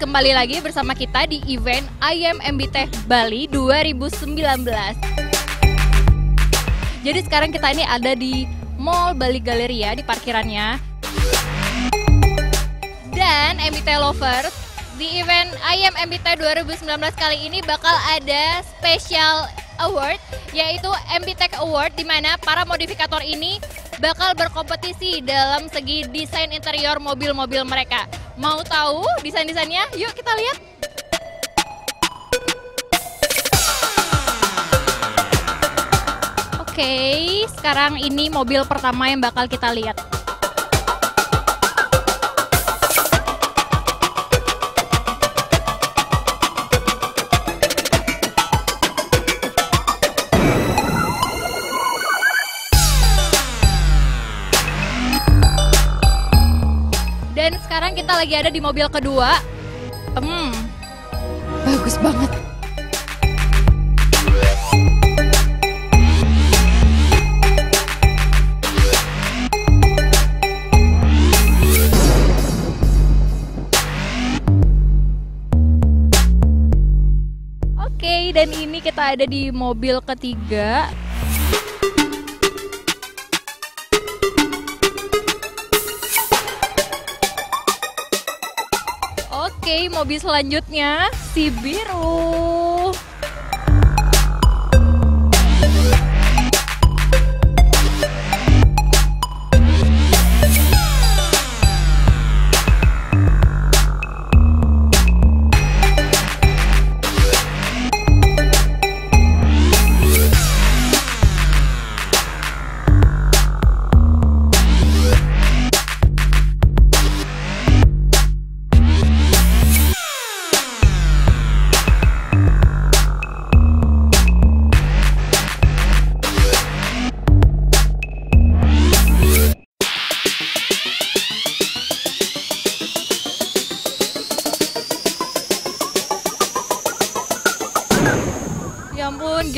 kembali lagi bersama kita di event IM MBT Bali 2019. Jadi sekarang kita ini ada di Mall Bali Galleria di parkirannya. Dan MBT Lovers di event IM MBT 2019 kali ini bakal ada special award yaitu MB Tech Award di mana para modifikator ini bakal berkompetisi dalam segi desain interior mobil-mobil mereka. Mau tahu desain-desainnya? Yuk kita lihat. Oke, sekarang ini mobil pertama yang bakal kita lihat. Sekarang kita lagi ada di mobil kedua. Hmm, bagus banget. Oke, dan ini kita ada di mobil ketiga. Oke, mobil selanjutnya si biru.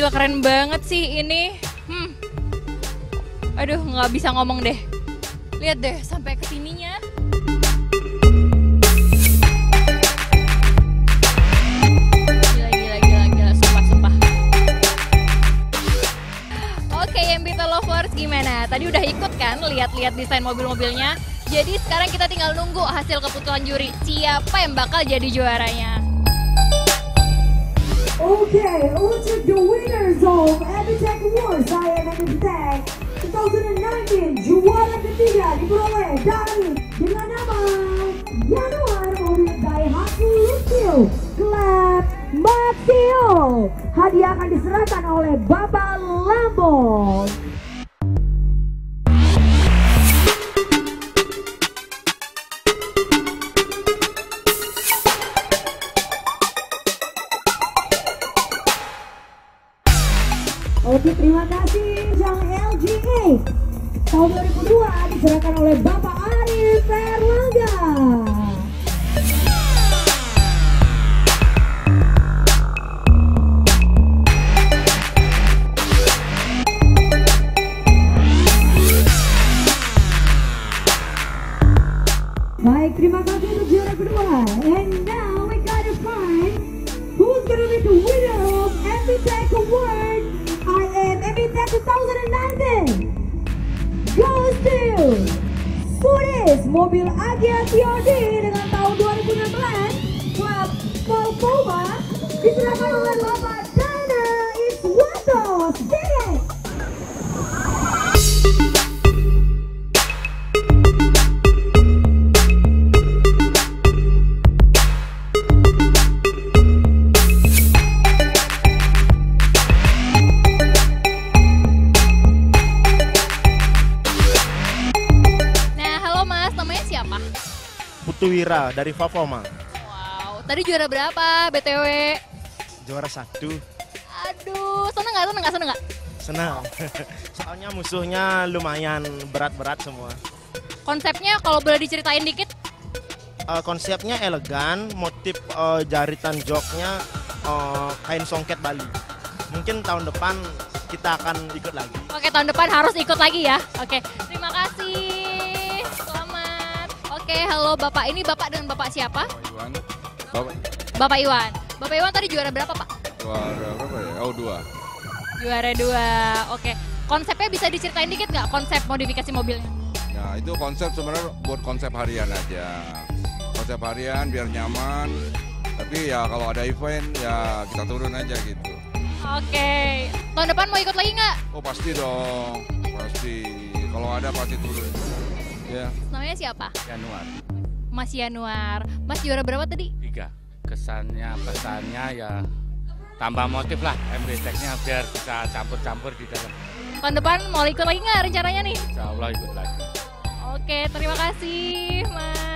Gila keren banget sih ini. Hmm. Aduh, nggak bisa ngomong deh. Lihat deh, sampai ke sininya. Gila, gila, gila, gila, sumpah, sumpah. Oke, Lovers gimana? Tadi udah ikut kan lihat-lihat desain mobil-mobilnya. Jadi sekarang kita tinggal nunggu hasil keputusan juri. Siapa yang bakal jadi juaranya? Okay, untuk the winners of Epitech Awards, saya dan Epitech 2019 juara ketiga diperoleh dari dengan nama Januar mobil Daihatsu Lucio Club Mateo. Hadiah akan diserahkan oleh Bapak Lambong. Oke, terima kasih yang LGA. Tahun 2002 diserahkan oleh Bapak Arif Erlangga. Baik, terima kasih untuk juara kedua. And now we gotta find who's gonna be the winner of Epitech Award. I am Epitech 2019. Goes to Fudis mobil Agia TRD dengan tahun 2016 Club Volpova diserahkan oleh Putu Wira dari Favoma. Wow, tadi juara berapa BTW? Juara satu. Aduh, seneng nggak, seneng nggak, seneng nggak? Senang. Soalnya musuhnya lumayan berat-berat semua. Konsepnya kalau boleh diceritain dikit, Eh, konsepnya elegan, motif eh, jaritan joknya eh, kain songket Bali. Mungkin tahun depan kita akan ikut lagi. oke tahun depan harus ikut lagi ya. Oke, terima kasih. Oke, halo Bapak. Ini Bapak dan Bapak siapa? Iwan, Bapak Bapak Iwan. Bapak Iwan tadi juara berapa Pak? juara berapa ya? Oh dua. Juara dua. Oke. Konsepnya bisa diceritain dikit nggak konsep modifikasi mobilnya? Nah itu konsep sebenarnya buat konsep harian aja. Konsep harian biar nyaman. Tapi ya kalau ada event ya kita turun aja gitu. Oke. Tahun depan mau ikut lagi nggak? Oh pasti dong, pasti. Kalau ada pasti turun. Ya. Namanya siapa? Januar Mas Yanuar. Mas juara berapa tadi? tiga kesannya pesannya ya tambah motif lah MBTEK-nya biar bisa campur-campur di dalam Tahun depan mau ikut lagi nggak rencananya nih? Insya Allah ikut lagi Oke, terima kasih Mas.